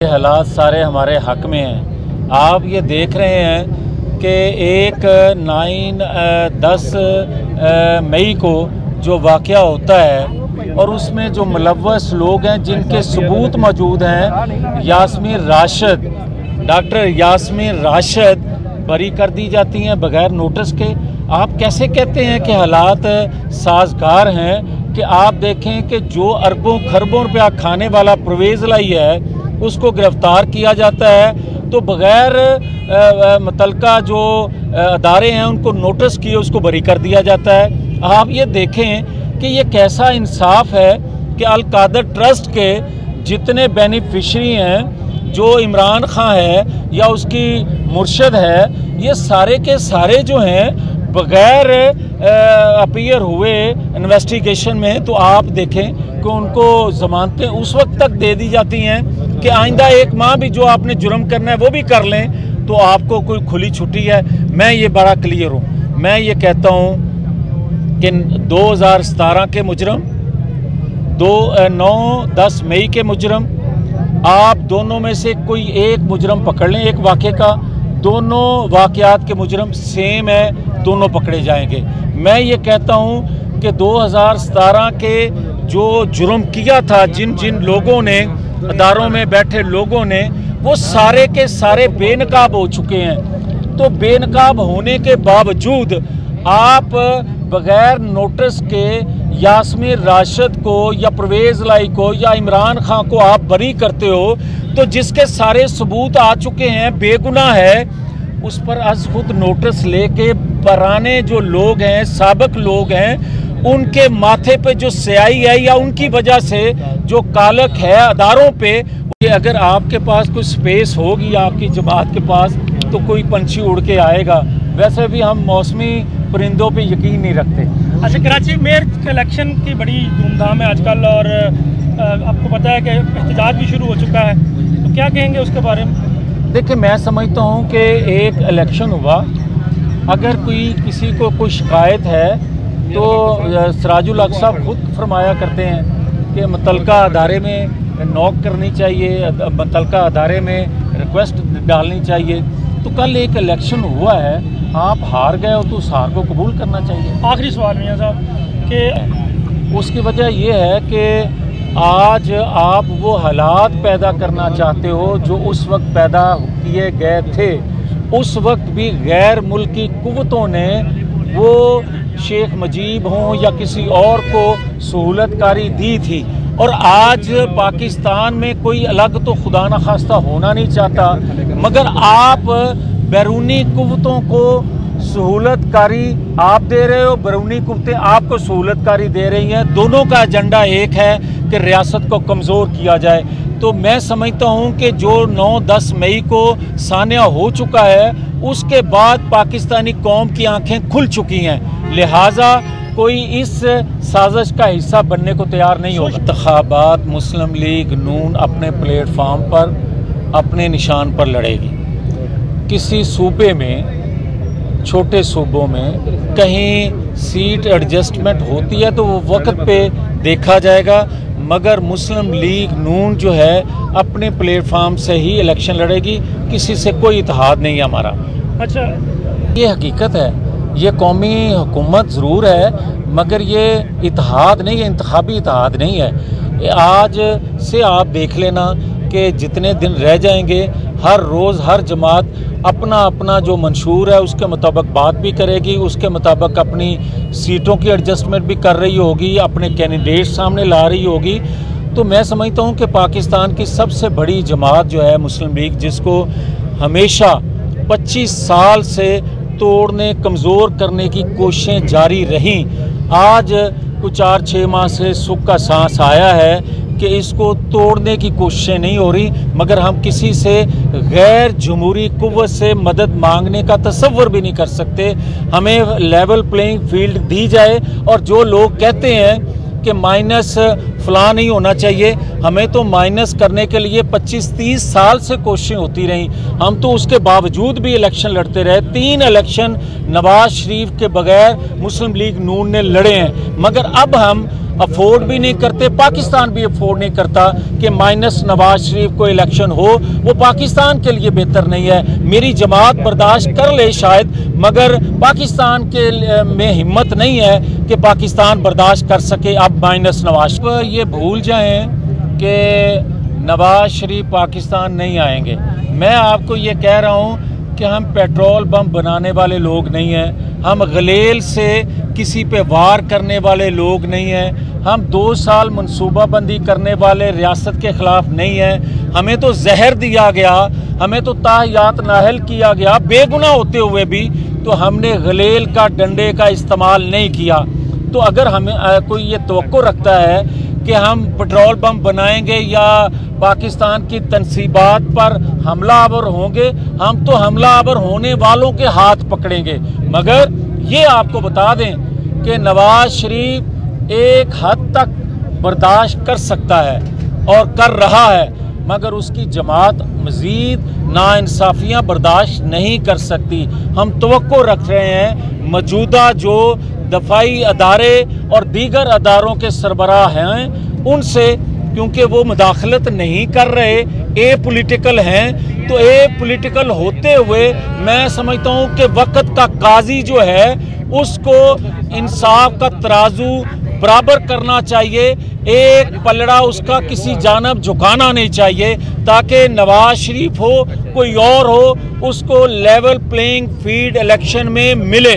हालात सारे हमारे हक में हैं। आप ये देख रहे हैं कि एक नाइन दस मई को जो वाक़ होता है और उसमें जो मुलवस लोग हैं, जिनके सबूत मौजूद हैं, यासमीन राशद, डॉक्टर यासमीन राशद बरी कर दी जाती हैं बगैर नोटिस के। आप कैसे कहते हैं कि हालात साजगार हैं कि आप देखें कि जो अरबों, खरबों रुपया खाने वाला परवेज़ लाई है उसको गिरफ़्तार किया जाता है। तो बग़ैर मुतलका जो अदारे हैं, उनको नोटिस किए, उसको बरी कर दिया जाता है। आप ये देखें कि ये कैसा इंसाफ है कि अलकादर ट्रस्ट के जितने बेनिफिशरी हैं, जो इमरान खां है या उसकी मुर्शद है, ये सारे के सारे जो हैं, बग़ैर अपीयर हुए इन्वेस्टिगेशन में तो आप देखें कि उनको ज़मानतें उस वक्त तक दे दी जाती हैं कि आइंदा एक माह भी जो आपने जुर्म करना है, वो भी कर लें तो आपको कोई खुली छुट्टी है। मैं ये बड़ा क्लियर हूँ। मैं ये कहता हूँ कि दो हज़ार सतारह के मुजरम, दो नौ, दस मई के मुजरम, आप दोनों में से कोई एक मुजरम पकड़ लें एक वाक़े का। दोनों वाक़ात के मुजरम सेम है, दोनों पकड़े जाएँगे। मैं ये कहता हूँ कि 2017 के जो जुर्म किया था, जिन जिन लोगों ने अदारों में बैठे लोगों ने वो सारे के सारे बेनकाब हो चुके हैं। तो बेनकाब होने के बावजूद आप बगैर नोटिस के यासमीन राशद को या परवेज़ लाई को या इमरान खान को आप बरी करते हो तो जिसके सारे सबूत आ चुके हैं, बेगुनाह है, उस पर आज खुद नोटिस लेके पराने जो लोग हैं, सबक लोग हैं उनके माथे पे जो स्याही है या उनकी वजह से जो कालक है अदारों पे ये अगर आपके पास कोई स्पेस होगी आपकी जमात के पास तो कोई पंछी उड़ के आएगा। वैसे भी हम मौसमी परिंदों पे यकीन नहीं रखते। अच्छा कराची मेयर इलेक्शन की बड़ी धूमधाम है आजकल और आपको पता है कि एहतजाज भी शुरू हो चुका है। तो क्या कहेंगे उसके बारे में? देखिए मैं समझता हूँ कि एक इलेक्शन हुआ। अगर कोई किसी को कोई शिकायत है तो सराजुल हक साहब खुद फरमाया करते हैं कि मुतलका अदारे में नॉक करनी चाहिए मुतलका अदारे में रिक्वेस्ट डालनी चाहिए। तो कल एक इलेक्शन हुआ है आप हार गए हो तो उस हार को कबूल करना चाहिए। आखिरी सवाल मियाँ साहब कि उसकी वजह यह है कि आज आप वो हालात पैदा करना चाहते हो जो उस वक्त पैदा किए गए थे। उस वक्त भी गैर मुल्की कुतों ने वो शेख मजीब हों या किसी और को सहूलतकारी दी थी। और आज पाकिस्तान में कोई अलग तो खुदा न खास्ता होना नहीं चाहता, मगर आप बैरूनी कुतों को सहूलतकारी आप दे रहे हो, बैरूनी कुतें आपको सहूलतकारी दे रही हैं। दोनों का एजेंडा एक है कि रियासत को कमज़ोर किया जाए। तो मैं समझता हूँ कि जो 9-10 मई को सानिया हो चुका है, उसके बाद पाकिस्तानी कौम की आँखें खुल चुकी हैं। लिहाजा कोई इस साजिश का हिस्सा बनने को तैयार नहीं होगा। इंतबात मुस्लिम लीग नून अपने प्लेटफार्म पर अपने निशान पर लड़ेगी। किसी सूबे में छोटे सूबों में कहीं सीट एडजस्टमेंट होती है तो वो वक्त पे देखा जाएगा मगर मुस्लिम लीग नून जो है अपने प्लेटफार्म से ही इलेक्शन लड़ेगी किसी से कोई इतिहाद नहीं है हमारा। अच्छा। ये हकीकत है। ये कौमी हुकूमत ज़रूर है, मगर ये इतिहाद नहीं है इंतबी इतिहाद नहीं है। आज से आप देख लेना कि जितने दिन रह जाएँगे, हर रोज़ हर जमात अपना अपना जो मंशूर है, उसके मुताबिक बात भी करेगी, उसके मुताबिक अपनी सीटों की एडजस्टमेंट भी कर रही होगी, अपने कैंडिडेट सामने ला रही होगी। तो मैं समझता हूँ कि पाकिस्तान की सबसे बड़ी जमात जो है मुस्लिम लीग, जिसको हमेशा 25 साल से तोड़ने कमज़ोर करने की कोशिशें जारी रहीं। आज कुछ चार छः माह से सुख का सांस आया है कि इसको तोड़ने की कोशिशें नहीं हो रही, मगर हम किसी से गैर जमहूरी कुत से मदद मांगने का तस्वर भी नहीं कर सकते। हमें लेवल प्लेइंग फ़ील्ड दी जाए और जो लोग कहते हैं कि माइनस फला नहीं होना चाहिए। हमें तो माइनस करने के लिए 25-30 साल से कोशिशें होती रहीं। हम तो उसके बावजूद भी इलेक्शन लड़ते रहे। तीन इलेक्शन नवाज़ शरीफ के बगैर मुस्लिम लीग नून ने लड़े हैं। मगर अब हम अफोर्ड भी नहीं करते, पाकिस्तान भी अफोर्ड नहीं करता कि माइनस नवाज़ शरीफ को इलेक्शन हो। वो पाकिस्तान के लिए बेहतर नहीं है। मेरी जमात बर्दाश्त कर ले शायद, मगर पाकिस्तान के में हिम्मत नहीं है कि पाकिस्तान बर्दाश्त कर सके। अब माइनस नवाज़ ये भूल जाएँ कि नवाज़ शरीफ पाकिस्तान नहीं आएँगे। मैं आपको ये कह रहा हूँ कि हम पेट्रोल बम बनाने वाले लोग नहीं हैं। हम गलेल से किसी पे वार करने वाले लोग नहीं हैं। हम दो साल मनसूबाबंदी करने वाले रियासत के ख़िलाफ़ नहीं हैं। हमें तो जहर दिया गया, हमें तो ताहयात नाहल किया गया बेगुना होते हुए भी तो हमने गलेल का डंडे का इस्तेमाल नहीं किया। तो अगर हमें कोई ये तो रखता है कि हम पेट्रोल बम बनाएँगे या पाकिस्तान की तनसीबात पर हमलावर होंगे, हम तो हमलावर होने वालों के हाथ पकड़ेंगे। मगर ये आपको बता दें कि नवाज़ शरीफ एक हद तक बर्दाश्त कर सकता है और कर रहा है, मगर उसकी जमात मज़ीद नाानसाफ़ियाँ बर्दाश्त नहीं कर सकती। हम तो रख रहे हैं, मौजूदा जो दफाई अदारे और दीगर अदारों के सरबराह हैं, उनसे, क्योंकि वो मुदाखलत नहीं कर रहे, ए पोलिटिकल हैं तो ए पोलिटिकल होते हुए मैं समझता हूँ कि वक्त का काजी जो है, उसको इंसाफ का तराजू बराबर करना चाहिए। एक पलड़ा उसका किसी जानब झुकाना नहीं चाहिए, ताकि नवाज़ शरीफ हो, कोई और हो, उसको लेवल प्लेइंग फ़ील्ड इलेक्शन में मिले।